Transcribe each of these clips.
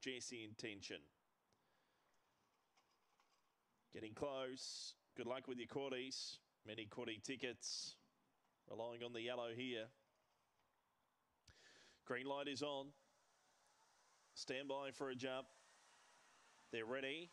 Jesse Intention. Getting close. Good luck with your quarties. Many quarty tickets. Relying on the yellow here. Green light is on. Stand by for a jump. They're ready.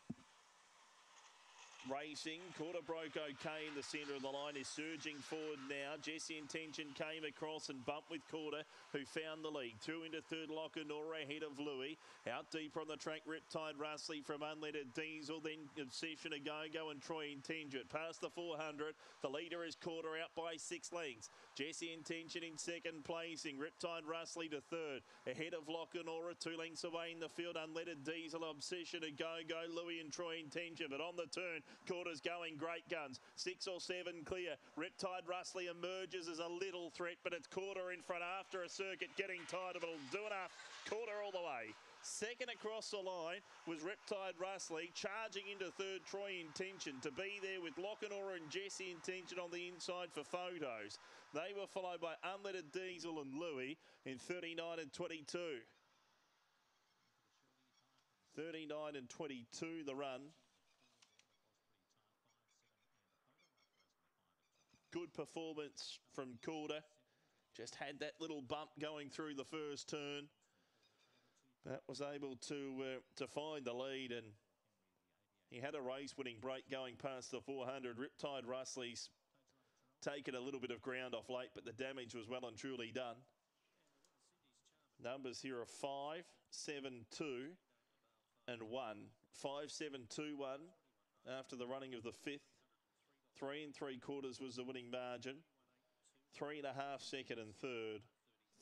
Racing, quarter broke okay in the centre of the line, is surging forward now. Jesse Intention came across and bumped with Quarter, who found the lead. Two into third, Lockanora ahead of Louis. Out deep on the track, Riptide Russley from Unleaded Diesel, then Obsession a Go-Go and Troy Intention. Past the 400, the leader is Quarter out by six lengths. Jesse Intention in second placing, Riptide Russley to third. Ahead of Lockanora, two lengths away in the field, Unleaded Diesel, Obsession a Go-Go, Louis and Troy Intention. But on the turn, Quarters going great guns. Six or seven clear. Riptide Russley emerges as a little threat, but it's quarter in front after a circuit getting tired, but it'll do enough. Quarter all the way. Second across the line was Riptide Russley, charging into third Troy Intention to be there with Lockanora and Jesse Intention on the inside for photos. They were followed by Unleaded Diesel and Louis in 39 and 22. 39 and 22 the run. Good performance from Calder. Just had that little bump going through the first turn. But was able to uh, to find the lead and he had a race-winning break going past the 400. Riptide Russley's taken a little bit of ground off late, but the damage was well and truly done. Numbers here are 5, 7, 2 and 1. 5, 7, 2, 1 after the running of the fifth. Three and three quarters was the winning margin. Three and a half second and third.